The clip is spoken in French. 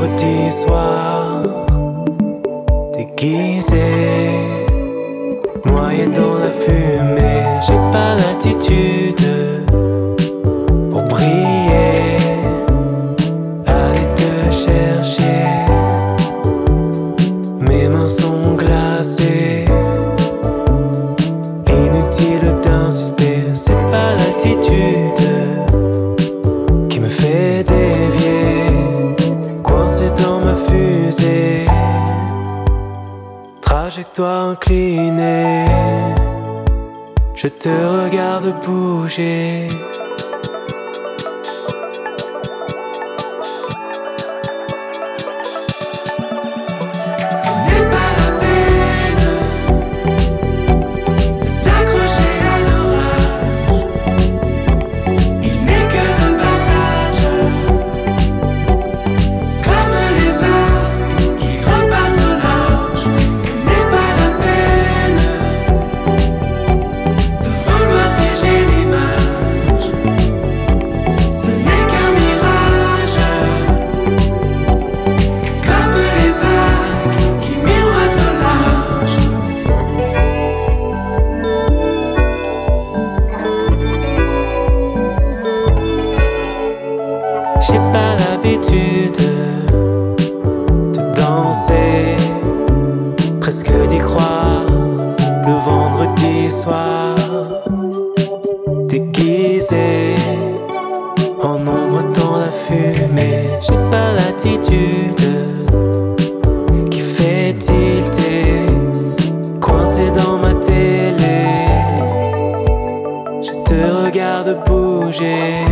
vendredi soir, déguisé, noyé dans la fumée, j'ai pas l'attitude trajectoire inclinée. Je te regarde bouger. De danser, presque d'y croire le vendredi soir, déguisé en ombre dans la fumée. J'ai pas l'attitude qui fait tilter, coincé dans ma télé. Je te regarde bouger.